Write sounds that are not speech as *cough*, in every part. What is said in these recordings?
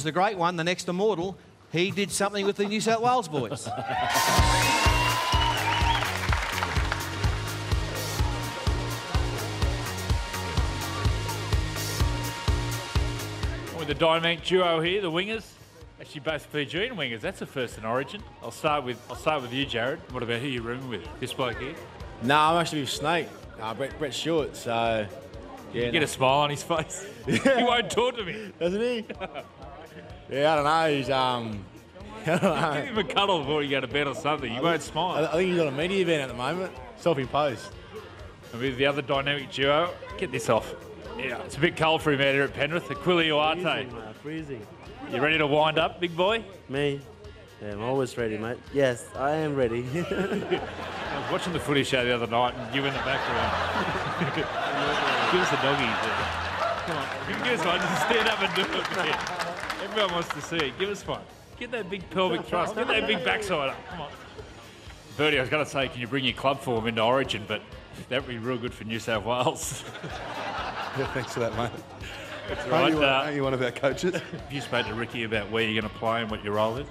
George, the great one, the next immortal, he did something with the New South Wales boys. With the dynamic duo here, the wingers. Actually, both Fijian wingers. That's a first in Origin. I'll start with I'll start with you, Jared. What about who you're rooming with? This bloke here. No, I'm actually with Snake, uh, Brett, Brett Short. So, yeah, Get no. a smile on his face. *laughs* he won't talk to me. doesn't he? *laughs* yeah, I don't know. He's um, I *laughs* don't. Give him a cuddle before you go to bed or something. He won't I, smile. I think he's on a media event at the moment, self-imposed. And with the other dynamic duo, get this off. Yeah, it's a bit cold for him out here at Penrith. Akuila Uate. Freezing. You ready to wind up, big boy? Me? Yeah, I'm always ready, mate. Yes, I am ready. *laughs* I was watching the footy show the other night and you in the background. *laughs* give us a doggy. Come on. Give us one. Just stand up and do it. man. Everyone wants to see it. Give us one. Get that big pelvic thrust. Get that big backside up. Come on. Bertie, I was going to say, can you bring your club form into Origin? But that would be real good for New South Wales. Yeah, thanks for that, mate. right, Aren't you, one- uh, aren't you one of our coaches? Have you spoke to Ricky about where you're going to play and what your role is.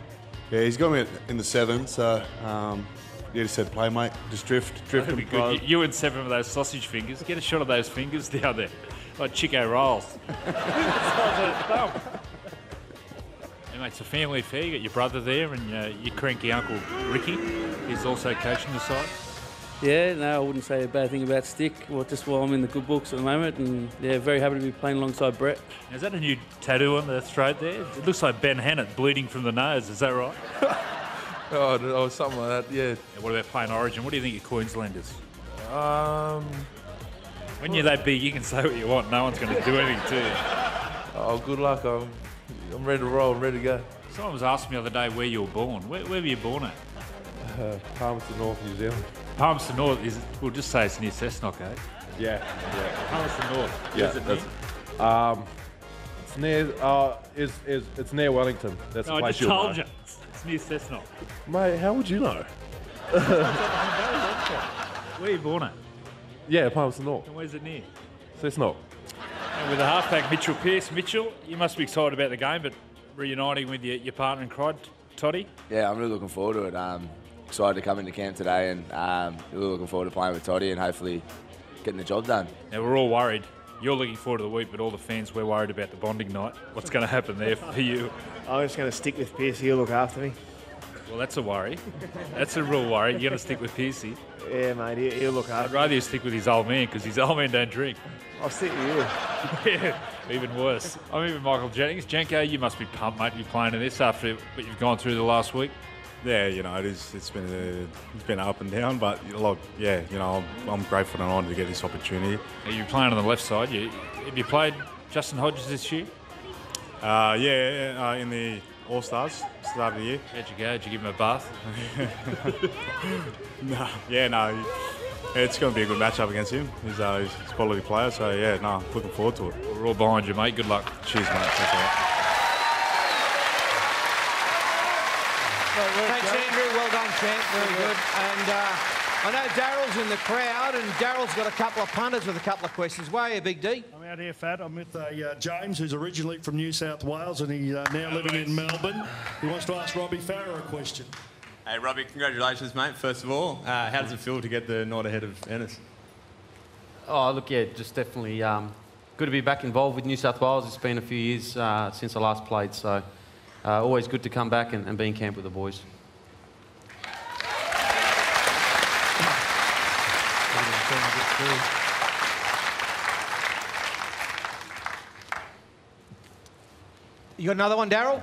yeah, he's got me in the seven, so um, yeah, just said play, mate. Just drift, drift That'd be and good. You, you and seven of those sausage fingers. Get a shot of those fingers *laughs* down there, like Chiko rolls. *laughs* Hey, mate, it's a family affair. You got your brother there and uh, your cranky uncle Ricky. He's also coaching the side. yeah, no, I wouldn't say a bad thing about Stick. Well, just while I'm in the good books at the moment, and yeah, very happy to be playing alongside Brett. Is that a new tattoo on the throat there? It looks like Ben Hannant bleeding from the nose. Is that right? *laughs* Oh, or something like that. Yeah. And what about playing Origin? What do you think of Queenslanders? Um. When you're that big, you can say what you want. No one's going to do anything to you. Oh, good luck. I'm. I'm ready to roll. I'm ready to go. Someone was asking me the other day where you were born. Where, where were you born at? Uh, Palmerston North, New Zealand. Palmerston North is. We'll just say it's near Cessnock, eh? Yeah. Yeah. Palmerston North. Yeah, Is it that's- near? Um. It's near. Uh. Is is it's near Wellington. That's No, the I just you'll told know. you. It's near Cessnock. Mate, how would you know? Where are you born at? Yeah, Palmerston North. And where's it near? So it's not. And with the halfback Mitchell Pearce. Mitchell, you must be excited about the game, but reuniting with your, your partner in crime, Toddy. Yeah, I'm really looking forward to it. Um, excited to come into camp today and um, really looking forward to playing with Toddy and hopefully getting the job done. Now, we're all worried. You're looking forward to the week, but all the fans, we're worried about the bonding night. What's going to happen there for you? I'm just going to stick with Pearce. He'll look after me. Well, that's a worry. That's a real worry. You're going to stick with Piercy. Yeah, mate. He'll, he'll look I'd rather you stick with his old man because his old man don't drink. I'll stick with you. *laughs* Yeah, even worse. I'm even Michael Jennings. Janko, you must be pumped, mate, to be playing in this after what you've gone through the last week. Yeah, you know, it is. It's been a, it's been up and down, but you know, yeah, you know, I'm, I'm grateful and honoured to get this opportunity. Now, You're playing on the left side. You, have you played Justin Hodges this year? Uh, yeah, uh, in the All Stars start of the year. How'd you go? Did you give him a bath? *laughs* No, yeah, no, it's going to be a good matchup against him. He's, uh, he's a quality player, so yeah, no, looking forward to it. We're all behind you, mate. Good luck. Cheers, mate. Thanks. Thanks, Andrew. Well done, champ. Very good. And uh, I know Daryl's in the crowd, and Daryl's got a couple of punters with a couple of questions. Where are you, Big D? I'm out here, Fat. I'm with uh, uh, James, who's originally from New South Wales and he's uh, now living in Melbourne. He wants to ask Robbie Farah a question. Hey, Robbie, congratulations, mate, first of all. Uh, how does it feel to get the nod ahead of Ennis? Oh, look, yeah, just definitely um, good to be back involved with New South Wales. It's been a few years uh, since I last played, so uh, always good to come back and, and be in camp with the boys. You got another one, Daryl?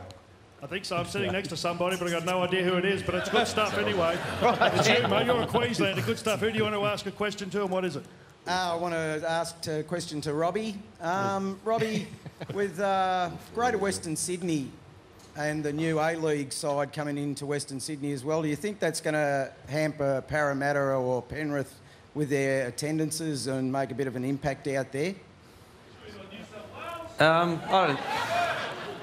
I think so. I'm sitting next to somebody, but I've got no idea who it is. But it's good *laughs* stuff anyway. Right. It's you, mate. You're a Queenslander. Good stuff. Who do you want to ask a question to, and what is it? Uh, I want to ask a question to Robbie. Um, Robbie, with uh, Greater Western Sydney and the new A League side coming into Western Sydney as well, do you think that's going to hamper Parramatta or Penrith with their attendances and make a bit of an impact out there? Um, I, don't,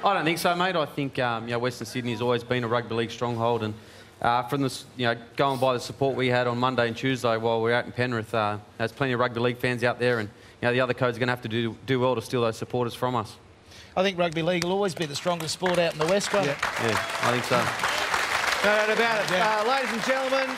I don't think so, mate. I think um, you know, Western Sydney's always been a rugby league stronghold, and uh, from the you know going by the support we had on Monday and Tuesday while we were out in Penrith, uh, there's plenty of rugby league fans out there, and you know, the other code's going to have to do do well to steal those supporters from us. I think rugby league will always be the strongest sport out in the West, won't yeah. yeah, I think so. No doubt about it. Uh, ladies and gentlemen,